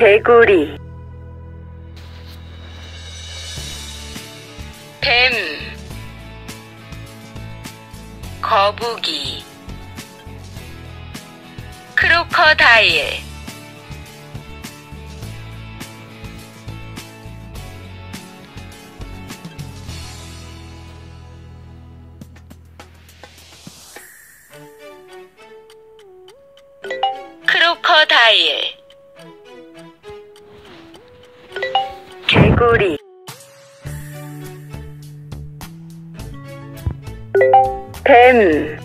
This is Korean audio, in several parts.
개구리. 뱀. 거북이. 크로커다일. 크로커다일 개구리. 뱀.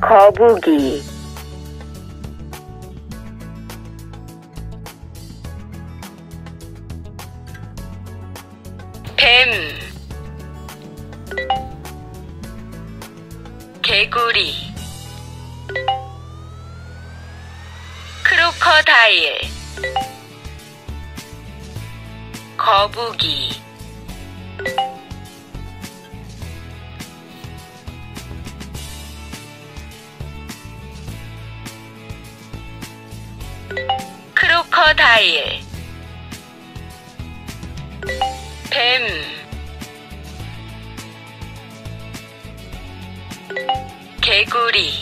거북이. 뱀. 개구리. 크로커다일 거북이. 크로커다일. 뱀. 개구리.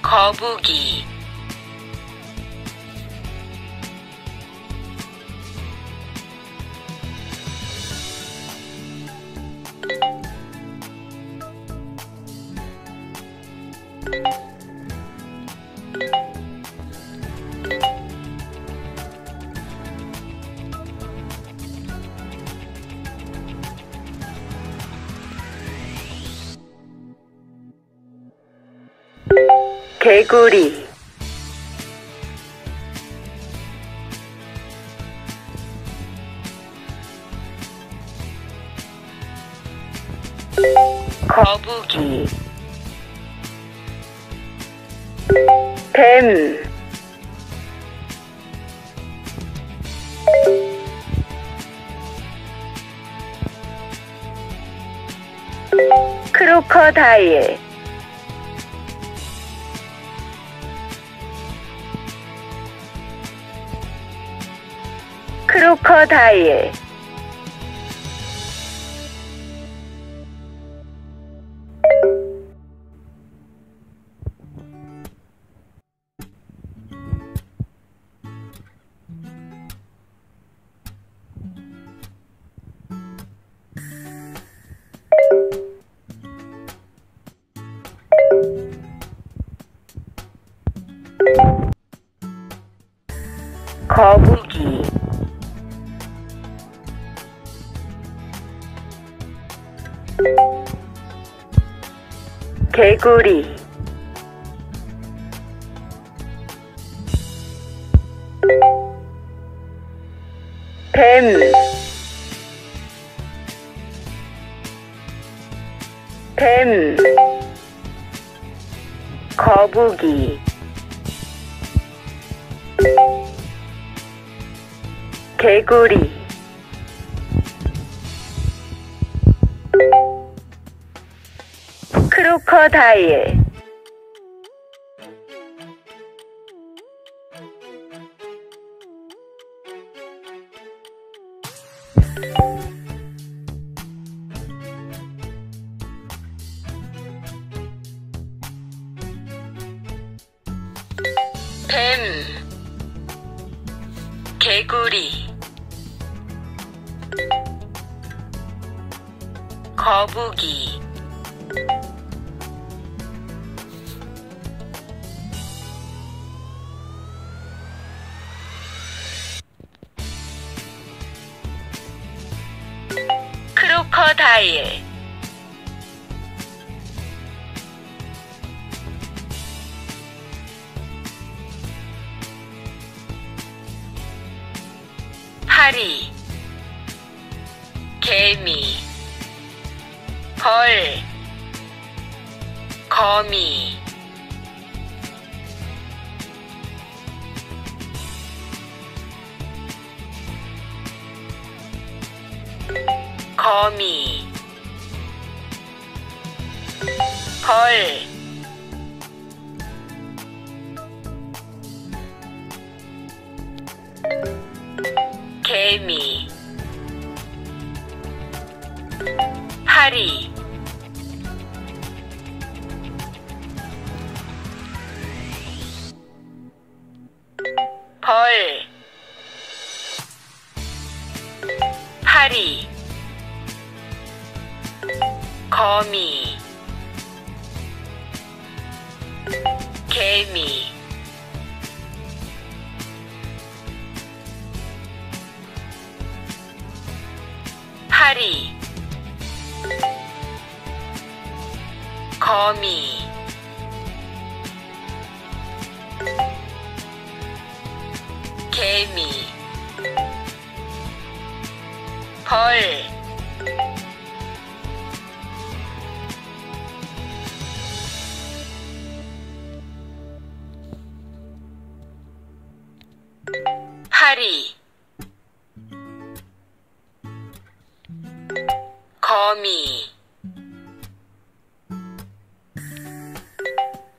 거북이 개구리 뱀 크로커다일. 크로커다일 개구리. 뱀. 뱀, 거북이, 개구리, 크로커다일, 뱀, 개구리, 거북이, 크로커다일, 파리, 개미, 벌, 거미, 거미. 벌 개미. 파리. 벌. 파리. 거미 개미 파리 거미 개미 벌 파리. 거미.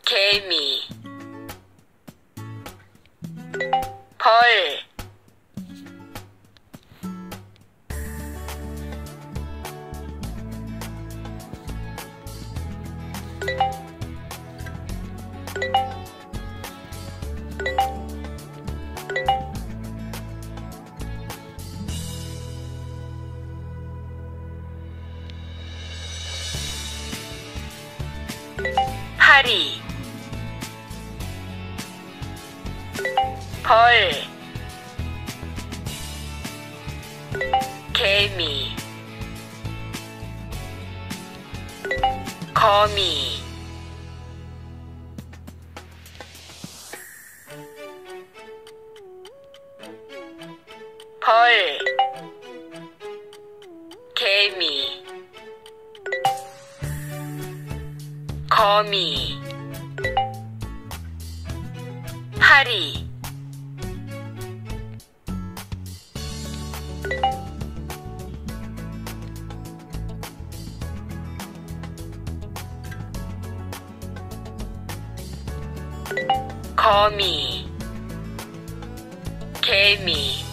개미. 벌 파리. 벌. 개미. 거미. 벌. 개미 거미. 파리. 거미. 개미.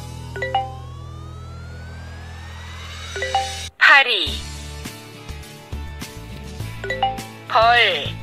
파리 벌